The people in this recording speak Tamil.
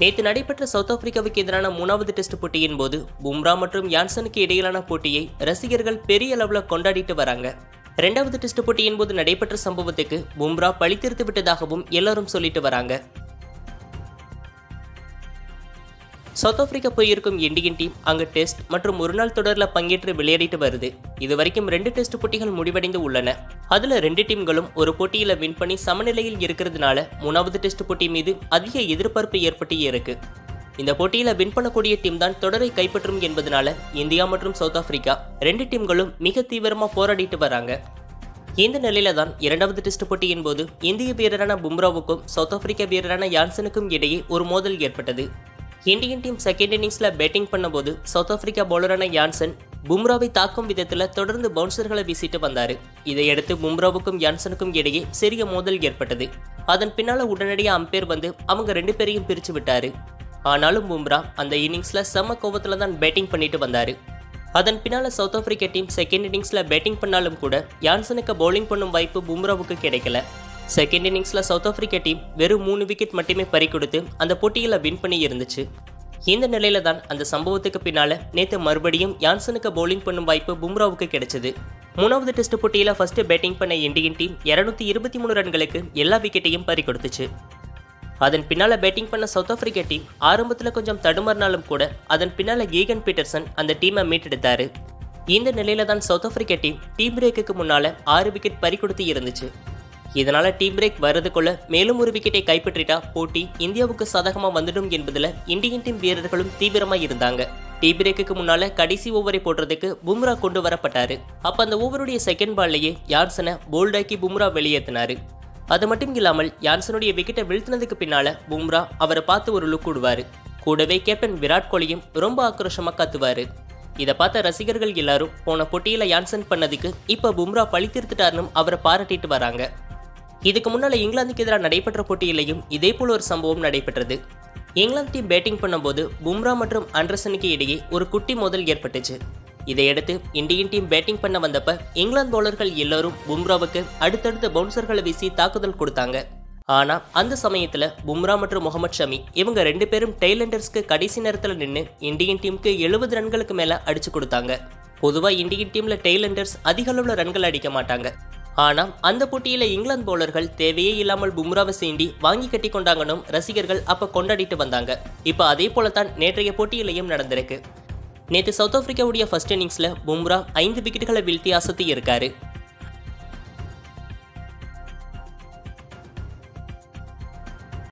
நேற்று நடைபெற்ற சவுத் ஆப்பிரிக்காவுக்கு எதிரான மூணாவது டெஸ்ட் போட்டியின் போது பும்ரா மற்றும் யான்சனுக்கு இடையிலான போட்டியை ரசிகர்கள் பெரிய அளவில் கொண்டாடிட்டு வராங்க. ரெண்டாவது டெஸ்ட் போட்டியின் போது நடைபெற்ற சம்பவத்துக்கு பும்ரா பழித்திருத்து விட்டதாகவும் எல்லாரும் சொல்லிட்டு வராங்க. சவுத் ஆப்பிரிக்கா போயிருக்கும் இந்தியன் டீம் அங்கு டெஸ்ட் மற்றும் ஒருநாள் தொடரில் பங்கேற்று விளையாடிட்டு வருது. இது வரைக்கும் ரெண்டு டெஸ்ட் போட்டிகள் முடிவடைந்து உள்ளன. அதுல ரெண்டு டீம்களும் ஒரு போட்டியில வின் பண்ணி சமநிலையில் இருக்கிறதுனால மூணாவது டெஸ்ட் போட்டி மீது அதிக எதிர்பார்ப்பு ஏற்பட்டு இருக்கு. இந்த போட்டியில வின் பண்ணக்கூடிய டீம் தான் தொடரை கைப்பற்றும் என்பதனால இந்தியா மற்றும் சவுத் ஆப்பிரிக்கா ரெண்டு டீம்களும் மிக தீவிரமா போராடிட்டு வராங்க. இந்த நிலையில தான் இரண்டாவது டெஸ்ட் போட்டியின் போது இந்திய வீரரான பும்ராவுக்கும் சவுத் ஆப்பிரிக்கா வீரரான யான்சனுக்கும் இடையே ஒரு மோதல் ஏற்பட்டது. இந்தியன் டீம் செகண்ட் இன்னிங்ஸில் பேட்டிங் பண்ணும்போது சவுத் ஆப்பிரிக்கா பவுலரான யான்சன் பும்ராவை தாக்கும் விதத்தில் தொடர்ந்து பவுன்சர்களை வீசிட்டு வந்தார். இதையடுத்து பும்ராவுக்கும் யான்சனுக்கும் இடையே சிறிய மோதல் ஏற்பட்டது. அதன் பின்னால் உடனடியாக அம்பேர் வந்து அவங்க ரெண்டு பேரையும் பிரித்து விட்டார். ஆனாலும் பும்ரா அந்த இன்னிங்ஸில் செம கோபத்தில் தான் பேட்டிங் பண்ணிட்டு வந்தார். அதன் பின்னால் சவுத் ஆப்பிரிக்கா டீம் செகண்ட் இன்னிங்ஸில் பேட்டிங் பண்ணாலும் கூட யான்சனுக்கு பவுலிங் பண்ணும் வாய்ப்பு பும்ராவுக்கு கிடைக்கல. செகண்ட் இன்னிங்ஸில் சவுத் ஆஃப்ரிக்கா டீம் வெறும் மூணு விக்கெட் மட்டுமே பறி கொடுத்து அந்த போட்டியில் வின் பண்ணி இருந்துச்சு. இந்த நிலையில தான் அந்த சம்பவத்துக்கு பின்னால நேற்று மறுபடியும் யான்சனுக்கு பவுலிங் பண்ணும் வாய்ப்பு பும்ராவுக்கு கிடைச்சது. மூணாவது டெஸ்ட் போட்டியில் ஃபர்ஸ்ட் பேட்டிங் பண்ண இந்தியன் டீம் இருநூத்தி இருபத்தி மூணு ரன்களுக்கு எல்லா விக்கெட்டையும் பறி கொடுத்துச்சு. அதன் பின்னால பேட்டிங் பண்ண சவுத் ஆப்பிரிக்கா டீம் ஆரம்பத்தில் கொஞ்சம் தடுமாறினாலும் கூட அதன் பின்னால கீகன் பீட்டர்சன் அந்த டீமை மீட்டெடுத்தாரு. இந்த நிலையில தான் சவுத் ஆப்பிரிக்கா டீம் டீம் பிரேக்குக்கு முன்னால ஆறு விக்கெட் பறி கொடுத்து இருந்துச்சு. இதனால டீ பிரேக் வர்றதுக்குள்ள மேலும் ஒரு விக்கெட்டை கைப்பற்றிட்டா போட்டி இந்தியாவுக்கு சாதகமாக வந்துடும் என்பதுல இந்தியன் டீம் வீரர்களும் தீவிரமா இருந்தாங்க. டீ பிரேக்குக்கு முன்னால கடைசி ஓவரை போடுறதுக்கு பும்ரா கொண்டு வரப்பட்டாரு. அப்ப அந்த ஓவருடைய செகண்ட் பால்லையே யான்சனை போல்டாக்கி பும்ரா வெளியேற்றினாரு அது மட்டும் இல்லாமல் யான்சனுடைய விக்கெட்டை வீழ்த்தினதுக்கு பின்னால பும்ரா அவரை பார்த்து ஒரு லுக் விடுவாரு கூடவே கேப்டன் விராட் கோலியும் ரொம்ப ஆக்ரோஷமா கத்துவாரு. இதை பார்த்த ரசிகர்கள் எல்லாரும் போன போட்டியில யான்சன் பண்ணதுக்கு இப்ப பும்ரா பழி பழித்தீர்த்துட்டாருன்னு அவரை பாராட்டிட்டு வராங்க. இதுக்கு முன்னால் இங்கிலாந்துக்கு எதிராக நடைபெற்ற போட்டியிலையும் இதே போல ஒரு சம்பவம் நடைபெற்றது. இங்கிலாந்து டீம் பேட்டிங் பண்ணும்போது பும்ரா மற்றும் ஆண்டர்சனுக்கு இடையே ஒரு குட்டி மோதல் ஏற்பட்டுச்சு. இதையடுத்து இந்தியன் டீம் பேட்டிங் பண்ண வந்தப்ப இங்கிலாந்து பவுலர்கள் எல்லோரும் பும்ராவுக்கு அடுத்தடுத்த பவுன்சர்களை வீசி தாக்குதல் கொடுத்தாங்க. ஆனா அந்த சமயத்துல பும்ரா மற்றும் முகமது ஷமி இவங்க ரெண்டு பேரும் டெய்லண்டர்ஸ்க்கு கடைசி நேரத்தில் நின்று இந்தியன் டீமுக்கு எழுபது ரன்களுக்கு மேல அடிச்சு கொடுத்தாங்க. பொதுவாக இந்தியன் டீம்ல டெய்லண்டர்ஸ் அதிக அளவுல ரன்கள் அடிக்க மாட்டாங்க. ஆனால் அந்த போட்டியில இங்கிலாந்து பவுலர்கள் தேவையே இல்லாமல் பும்ராவை சீண்டி வாங்கி கட்டி கொண்டாங்கன்னு ரசிகர்கள் அப்ப கொண்டாடிட்டு வந்தாங்க. இப்ப அதே போலத்தான் நேற்றைய போட்டியிலையும் நடந்திருக்கு. நேற்று சவுத் ஆப்பிரிக்காவுடைய ஃபர்ஸ்ட் இன்னிங்ஸில் பும்ரா ஐந்து விக்கெட்டுகளை வீழ்த்தி அசத்தி இருக்காரு.